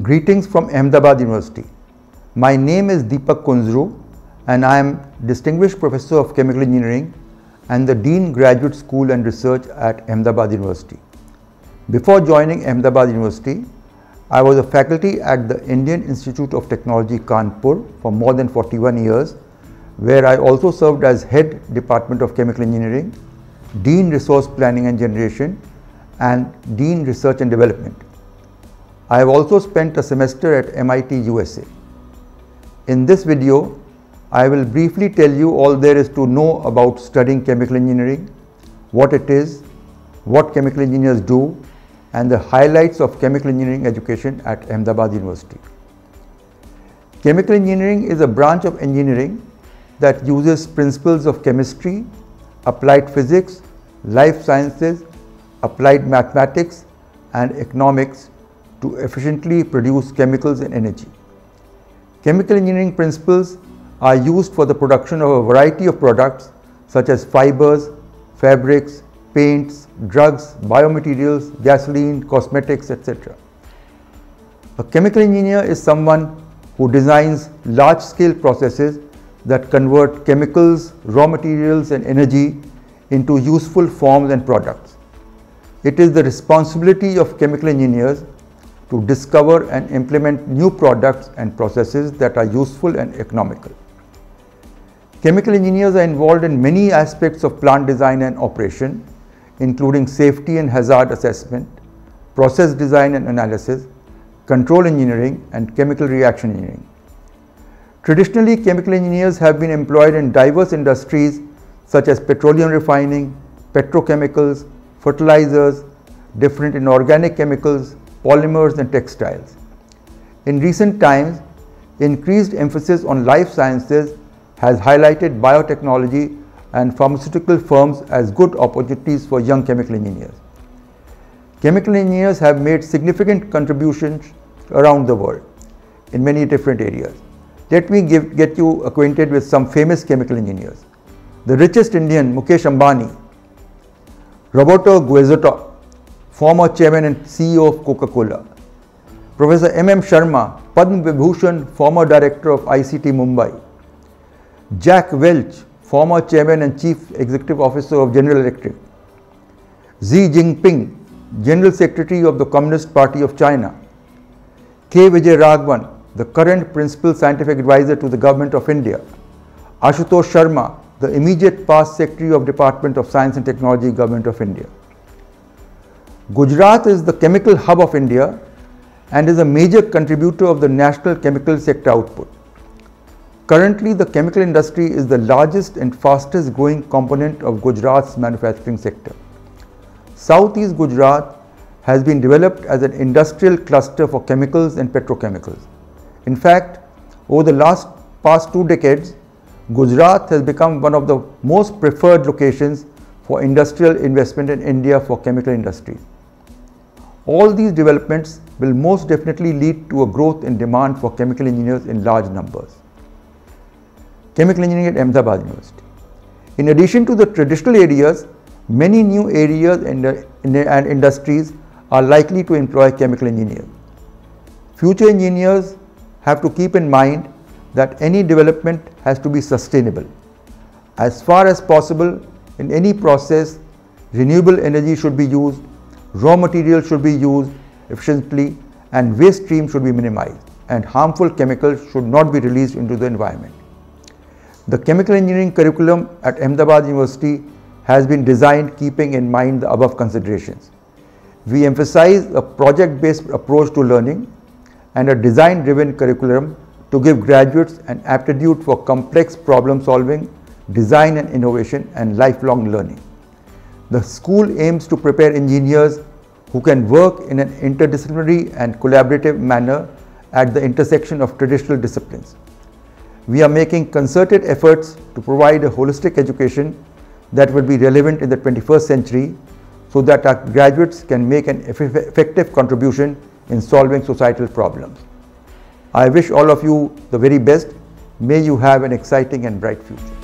Greetings from Ahmedabad University. My name is Deepak Kunzru and I am Distinguished Professor of Chemical Engineering and the Dean Graduate School and Research at Ahmedabad University. Before joining Ahmedabad University, I was a faculty at the Indian Institute of Technology Kanpur for more than 41 years where I also served as Head Department of Chemical Engineering, Dean Resource Planning and Generation and Dean Research and Development. I have also spent a semester at MIT USA. In this video, I will briefly tell you all there is to know about studying chemical engineering, what it is, what chemical engineers do, and the highlights of chemical engineering education at Ahmedabad University. Chemical engineering is a branch of engineering that uses principles of chemistry, applied physics, life sciences, applied mathematics, and economics to efficiently produce chemicals and energy. Chemical engineering principles are used for the production of a variety of products such as fibers, fabrics, paints, drugs, biomaterials, gasoline, cosmetics, etc. A chemical engineer is someone who designs large-scale processes that convert chemicals, raw materials and energy into useful forms and products. It is the responsibility of chemical engineers to discover and implement new products and processes that are useful and economical. Chemical engineers are involved in many aspects of plant design and operation, including safety and hazard assessment, process design and analysis, control engineering, and chemical reaction engineering. Traditionally, chemical engineers have been employed in diverse industries such as petroleum refining, petrochemicals, fertilizers, different inorganic chemicals, polymers and textiles. In recent times, increased emphasis on life sciences has highlighted biotechnology and pharmaceutical firms as good opportunities for young chemical engineers. Chemical engineers have made significant contributions around the world in many different areas. Let me give, get you acquainted with some famous chemical engineers. The richest Indian, Mukesh Ambani, Roberto Goizueta, former chairman and CEO of Coca-Cola. Professor M.M. Sharma, Padma Vibhushan, former director of ICT Mumbai. Jack Welch, former chairman and chief executive officer of General Electric. Xi Jinping, general secretary of the Communist Party of China. K. Vijay Raghavan, the current principal scientific advisor to the government of India. Ashutosh Sharma, the immediate past secretary of Department of Science and Technology, Government of India. Gujarat is the chemical hub of India and is a major contributor of the national chemical sector output. Currently, the chemical industry is the largest and fastest growing component of Gujarat's manufacturing sector. Southeast Gujarat has been developed as an industrial cluster for chemicals and petrochemicals. In fact, over the last past two decades, Gujarat has become one of the most preferred locations for industrial investment in India for chemical industry. All these developments will most definitely lead to a growth in demand for chemical engineers in large numbers. Chemical engineering at Ahmedabad University. In addition to the traditional areas, many new areas and industries are likely to employ chemical engineers. Future engineers have to keep in mind that any development has to be sustainable. As far as possible, in any process, renewable energy should be used raw materials should be used efficiently and waste stream should be minimized and harmful chemicals should not be released into the environment. The chemical engineering curriculum at Ahmedabad University has been designed keeping in mind the above considerations. We emphasize a project-based approach to learning and a design-driven curriculum to give graduates an aptitude for complex problem solving, design and innovation and lifelong learning. The school aims to prepare engineers who can work in an interdisciplinary and collaborative manner at the intersection of traditional disciplines. We are making concerted efforts to provide a holistic education that will be relevant in the 21st century so that our graduates can make an effective contribution in solving societal problems. I wish all of you the very best. May you have an exciting and bright future.